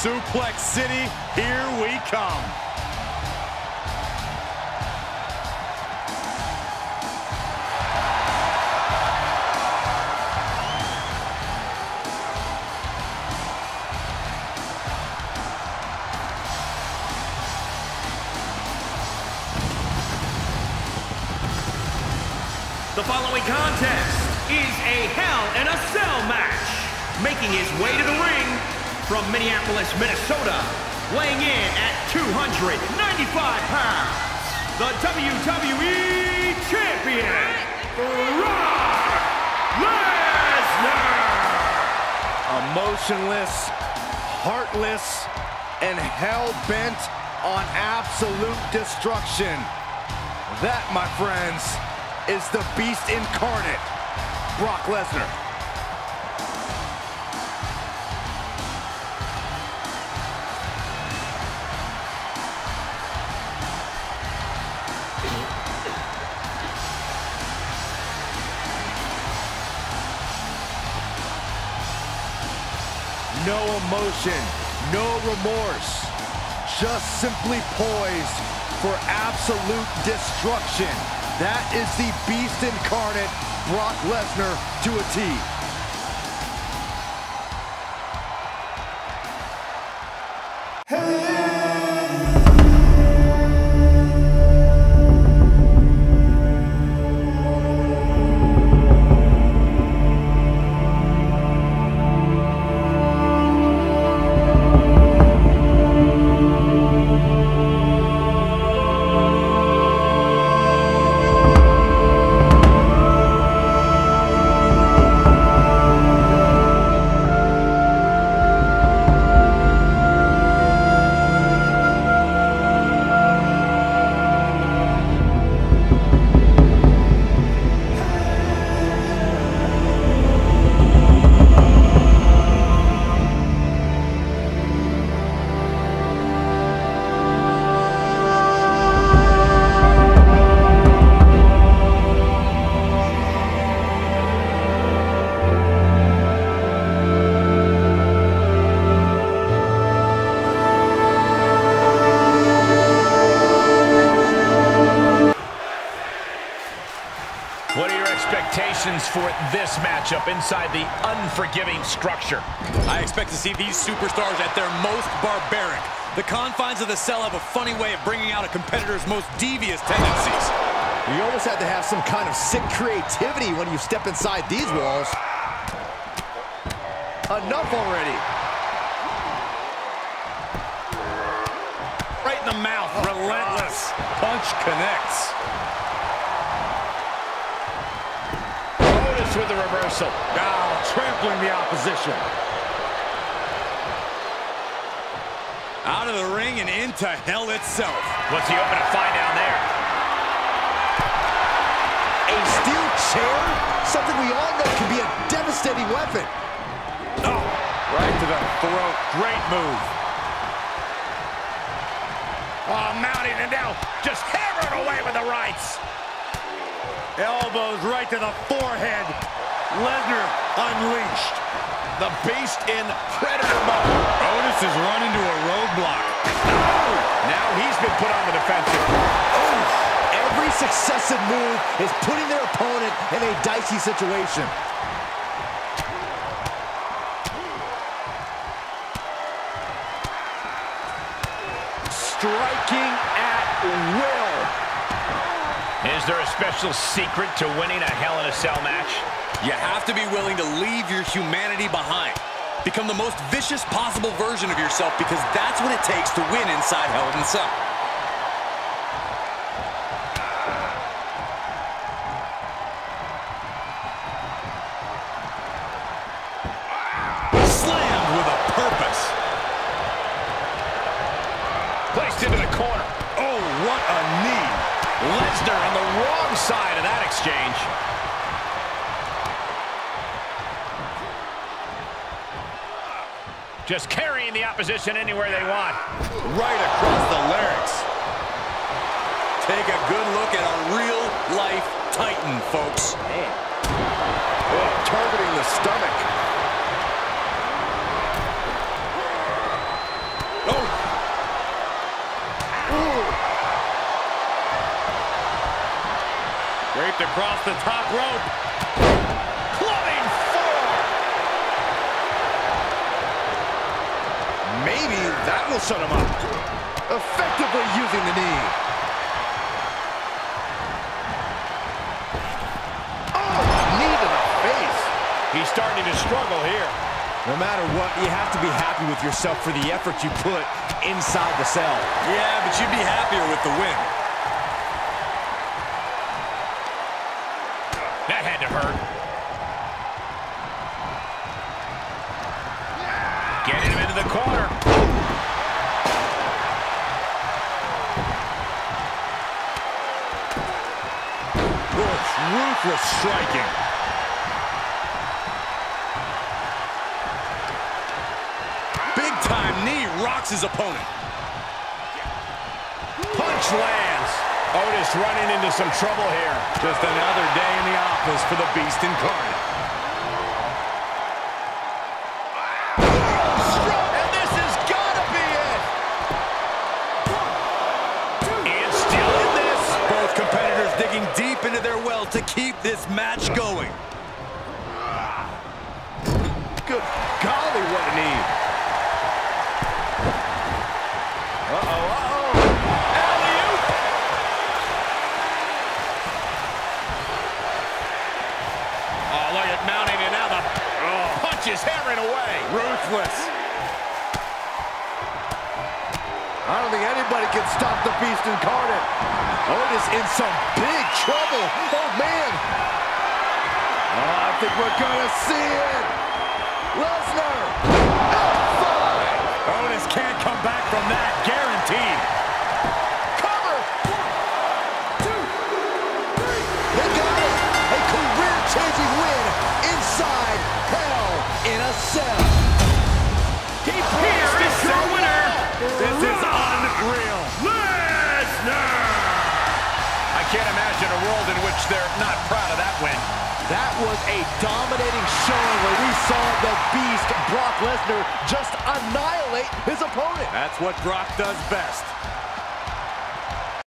Suplex City, here we come. The following contest is a Hell in a Cell match. Making his way to the ring from Minneapolis, Minnesota, weighing in at 295 pounds, the WWE Champion, Brock Lesnar! Emotionless, heartless, and hell-bent on absolute destruction. That, my friends, is the beast incarnate, Brock Lesnar. No emotion, no remorse, just simply poised for absolute destruction. That is the beast incarnate, Brock Lesnar, to a T. What expectations for this matchup inside the unforgiving structure? I expect to see these superstars at their most barbaric. The confines of the cell have a funny way of bringing out a competitor's most devious tendencies. You almost have to have some kind of sick creativity when you step inside these walls. Enough already. Right in the mouth, relentless. Punch connects. Otis with the reversal. Now trampling the opposition. Out of the ring and into hell itself. What's he hoping to find down there? A steel chair? Something we all know can be a devastating weapon. Oh, right to the throat. Great move. Oh, mounting and now just hammering away with the rights. Elbows right to the forehead. Lesnar unleashed. The beast in predator mode. Otis is run into a roadblock. Oh, now he's been put on the defensive. Every successive move is putting their opponent in a dicey situation. Striking at will. Is there a special secret to winning a Hell in a Cell match? You have to be willing to leave your humanity behind. Become the most vicious possible version of yourself because that's what it takes to win inside Hell in a Cell. Side of that exchange. Just carrying the opposition anywhere they want. Right across the larynx. Take a good look at a real-life Titan, folks. Across the top rope. Clubbing four. Maybe that will shut him up. Effectively using the knee. Oh, knee to the face. He's starting to struggle here. No matter what, you have to be happy with yourself for the effort you put inside the cell. Yeah, but you'd be happier with the win. That had to hurt. Getting him into the corner. Ruthless striking. Big time knee rocks his opponent. Punch lands. Otis running into some trouble here. Just another day in the office for the Beast Incarnate. And this has got to be it. And still in this. Both competitors digging deep into their well to keep this match going. Good golly, what a knee. Uh-oh, uh-oh. Alley-oop. Oh, look at mounting and now the oh, punch is hammering away. Ruthless. I don't think anybody can stop the Beast Incarnate. Oh, Otis in some big trouble. Oh, man. Oh, I think we're going to see it. Lesnar. F5. Otis can't come back from that, guaranteed. Cell. He Here is your winner, This is unreal. Lesnar! I can't imagine a world in which they're not proud of that win. That was a dominating showing where we saw the beast, Brock Lesnar, just annihilate his opponent. That's what Brock does best.